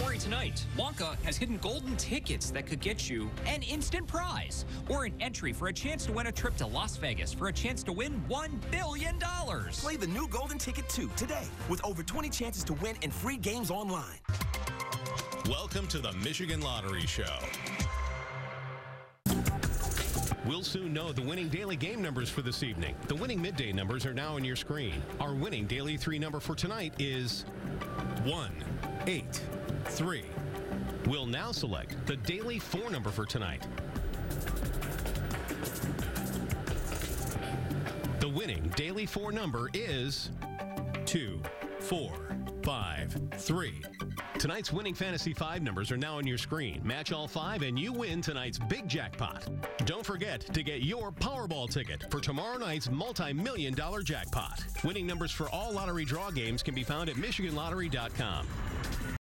story tonight. Wonka has hidden golden tickets that could get you an instant prize or an entry for a chance to win a trip to Las Vegas for a chance to win $1 billion. Play the new Golden Ticket 2 today with over 20 chances to win and free games online. Welcome to the Michigan Lottery Show. We'll soon know the winning daily game numbers for this evening. The winning midday numbers are now on your screen. Our winning daily three number for tonight is 1, 8, 3. We'll now select the daily four number for tonight. The winning daily four number is 2, 4, 5, 3. Tonight's winning Fantasy 5 numbers are now on your screen. Match all five and you win tonight's big jackpot. Don't forget to get your Powerball ticket for tomorrow night's multi-million dollar jackpot. Winning numbers for all lottery draw games can be found at MichiganLottery.com.